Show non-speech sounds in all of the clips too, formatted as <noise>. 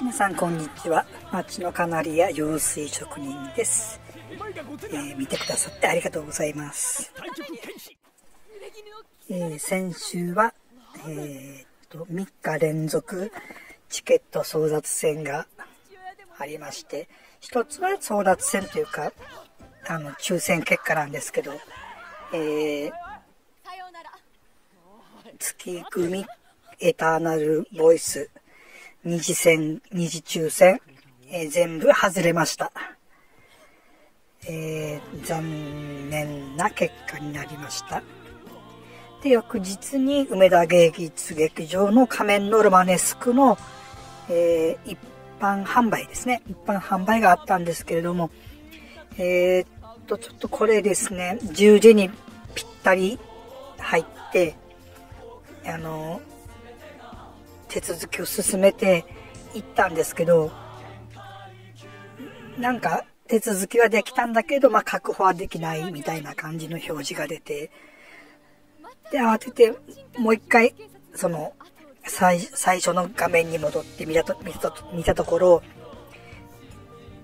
皆さんこんにちは。町のカナリア用水職人です、えー、見てくださってありがとうございます、えー、先週は、えー、と3日連続チケット争奪戦がありまして一つは争奪戦というかあの抽選結果なんですけど、えー、月組エターナルボイス二次戦、二次抽選、えー、全部外れました。えー、残念な結果になりました。で、翌日に梅田芸術劇場の仮面ノルマネスクの、えー、一般販売ですね。一般販売があったんですけれども、えー、っと、ちょっとこれですね、10時にぴったり入って、あの、手続きを進めていったんですけど、なんか手続きはできたんだけど、まあ、確保はできないみたいな感じの表示が出て、で、慌ててもう一回、その、最最初の画面に戻って見たと見たと見たところ、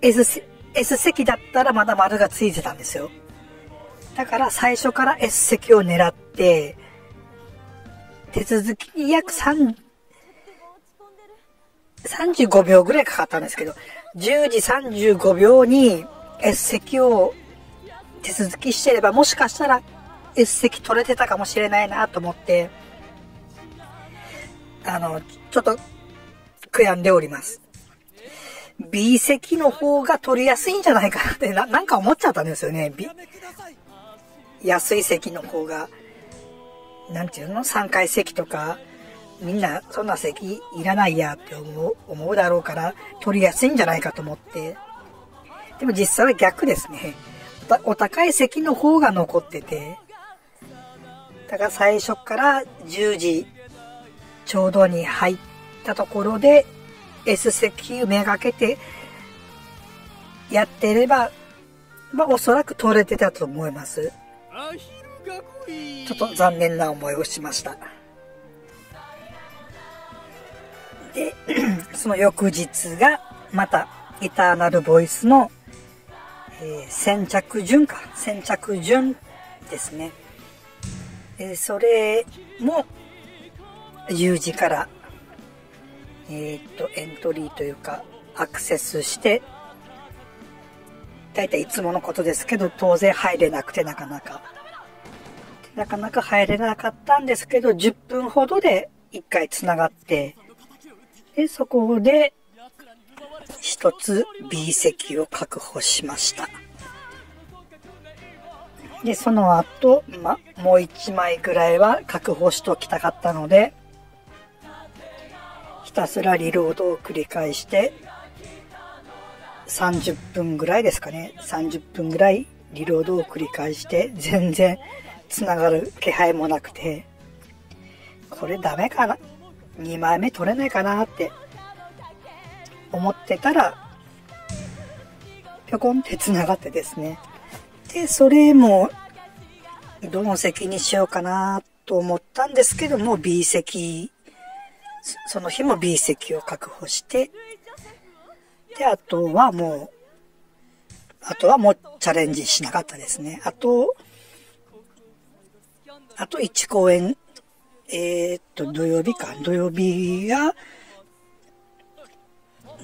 S, S 席だったらまだ丸がついてたんですよ。だから最初から S 席を狙って、手続きに約3、35秒ぐらいかかったんですけど、10時35秒に S 席を手続きしてれば、もしかしたら S 席取れてたかもしれないなと思って、あの、ちょっと悔やんでおります。B 席の方が取りやすいんじゃないかなってな、なんか思っちゃったんですよね。B、安い席の方が、なんていうの ?3 階席とか、みんなそんな席いらないやって思う思うだろうから取りやすいんじゃないかと思って。でも実際は逆ですね。お高い席の方が残ってて。だから最初から10時ちょうどに入ったところで S 席をめがけてやってれば、まあおそらく取れてたと思います。ちょっと残念な思いをしました。で、<clears throat> その翌日が、また、エターナルボイスの、えー、先着順か。先着順ですね。えー、それも、U 字から、えー、っと、エントリーというか、アクセスして、だいたいいつものことですけど、当然入れなくてなかなか。なかなか入れなかったんですけど、10分ほどで1回繋がって、で、そこで、一つ B 席を確保しました。で、その後、ま、もう一枚ぐらいは確保しておきたかったので、ひたすらリロードを繰り返して、30分ぐらいですかね。30分ぐらいリロードを繰り返して、全然繋がる気配もなくて、これダメかな2枚目取れないかなって思ってたら、ぴょこんって繋がってですね。で、それも、どの席にしようかなと思ったんですけども、B 席、その日も B 席を確保して、で、あとはもう、あとはもうチャレンジしなかったですね。あと、あと1公演えー、っと、土曜日か。土曜日が、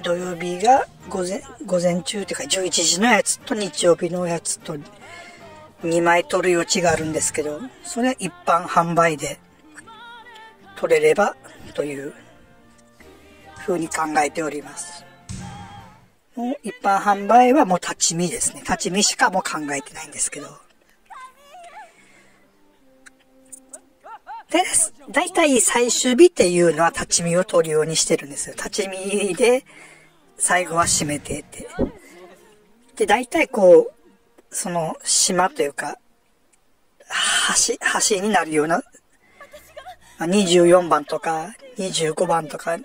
土曜日が午前、午前中っていうか11時のやつと日曜日のやつと2枚取る余地があるんですけど、それ一般販売で取れればという風に考えております。もう一般販売はもう立ち見ですね。立ち見しかもう考えてないんですけど。で、だいたい最終日っていうのは立ち見を取るようにしてるんですよ。立ち見で最後は締めてって。で、だいたいこう、その島というか、橋、橋になるような、ま、24番とか25番とか、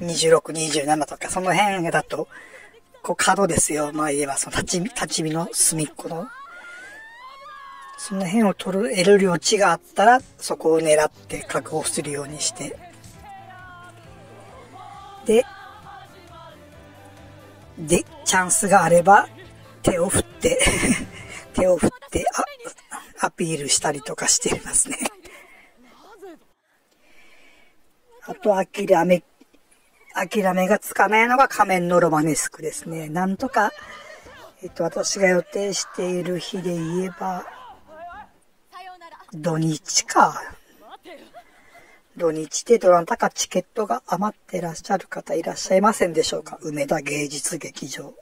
26、27とか、その辺だと、こう角ですよ。まあ言えば、その立ち見、立ち見の隅っこのその辺を取る、得る余地があったら、そこを狙って確保するようにして、で、で、チャンスがあれば、手を振って <laughs> 手を振って、アピールしたりとかしていますね <laughs> あと、諦め、諦めがつかないのが仮面のロマネスクですね。なんとか、えっと、私が予定している日で言えば、土日か。土日でどなたかチケットが余ってらっしゃる方いらっしゃいませんでしょうか？梅田芸術劇場。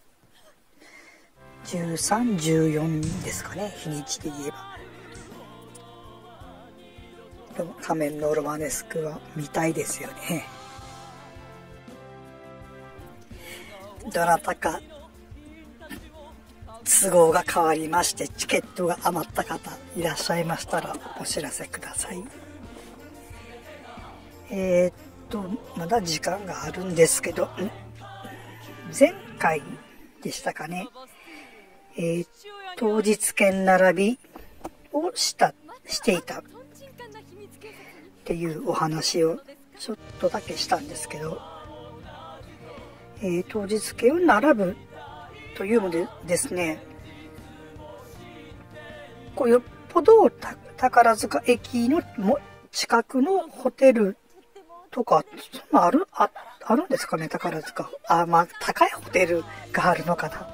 13、14ですかね。日にちで言えば。仮面のロマネスクは見たいですよね。どなたか都合が変わりましてチケットが余った方いらっしゃいましたらお知らせください。えー、っと、まだ時間があるんですけど、前回でしたかね。えー、当日券並びをした、していたっていうお話をちょっとだけしたんですけど、えー、当日券を並ぶというのでですね、こうよっぽど宝塚駅の近くのホテルとか、そんなある、あ、あるんですかね、宝塚。あ、まあ、高いホテルがあるのかな。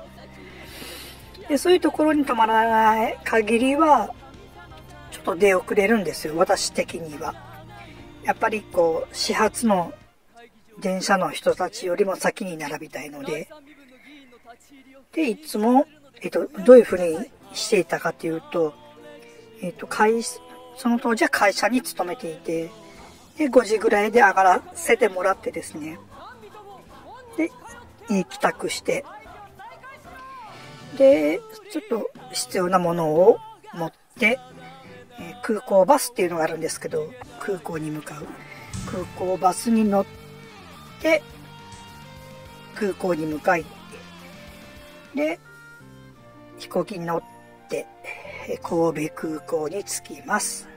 で、そういうところに泊まらない限りは、ちょっと出遅れるんですよ、私的には。やっぱりこう、始発の電車の人たちよりも先に並びたいので、で、いつも、えっと、どういうふうにしていたかというと、えっと、会、その当時は会社に勤めていて、で、5時ぐらいで上がらせてもらってですね、で、帰宅して、で、ちょっと必要なものを持って、え空港バスっていうのがあるんですけど、空港に向かう。空港バスに乗って、空港に向かい、で、飛行機に乗って、神戸空港に着きます。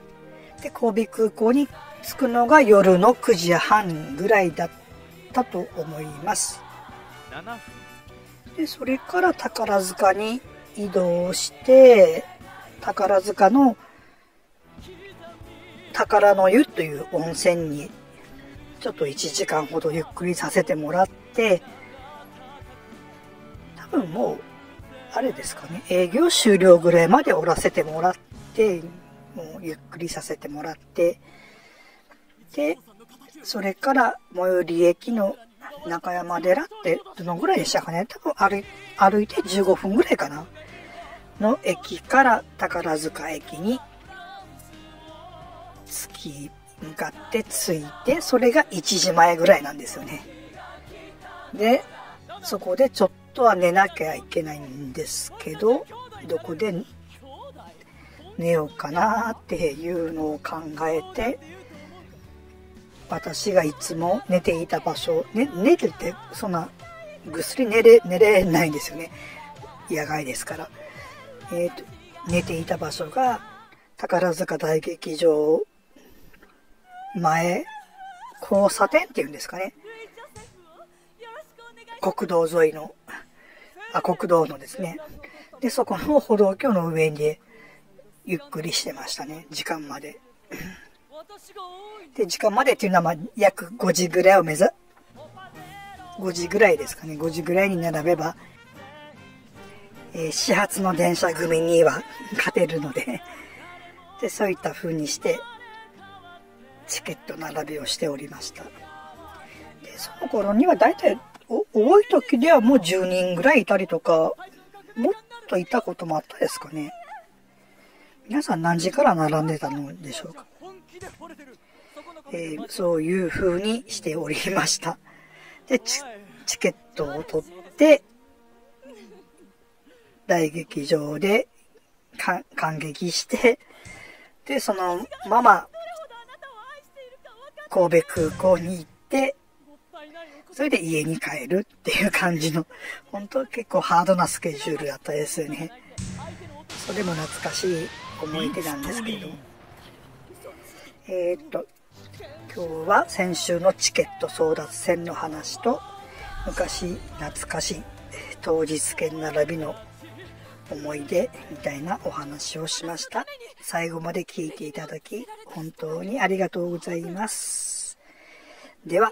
で、神戸空港に着くのが夜の9時半ぐらいだったと思います。で、それから宝塚に移動して、宝塚の宝の湯という温泉にちょっと1時間ほどゆっくりさせてもらって、多分もう、あれですかね、営業終了ぐらいまでおらせてもらって、もうゆっくりさせてもらって、で、それから最寄り駅の中山寺ってどのぐらいでしたかね。多分歩歩いて15分ぐらいかな。の駅から宝塚駅に着き、向かって着いて、それが1時前ぐらいなんですよね。で、そこでちょっとは寝なきゃいけないんですけど、どこで寝ようかなっていうのを考えて、私がいつも寝ていた場所、ね、寝てて、そんな、ぐっすり寝れ、寝れないんですよね。野外ですから。え、ー、と、寝ていた場所が、宝塚大劇場前、交差点っていうんですかね。国道沿いの、あ国道のですね。で、そこの歩道橋の上に、ゆっくりしてましたね。時間まで。で、時間までっていうのは、まあ、約5時ぐらいを目指、5時ぐらいですかね。5時ぐらいに並べば、えー、始発の電車組には <laughs> 勝てるのでで、そういった風にして、チケット並びをしておりました。で、その頃には大体、多い時ではもう10人ぐらいいたりとか、もっといたこともあったですかね。皆さん何時から並んでたのでしょうか。えー、そういう風にしておりました。で、チケットを取って、大劇場で感激して、で、そのまま神戸空港に行って、それで家に帰るっていう感じの、本当結構ハードなスケジュールだったですよね。それも懐かしい思い出なんですけど。えー、っと、今日は先週のチケット争奪戦の話と昔懐かしい当日券並びの思い出みたいなお話をしました。最後まで聞いていただき本当にありがとうございます。では、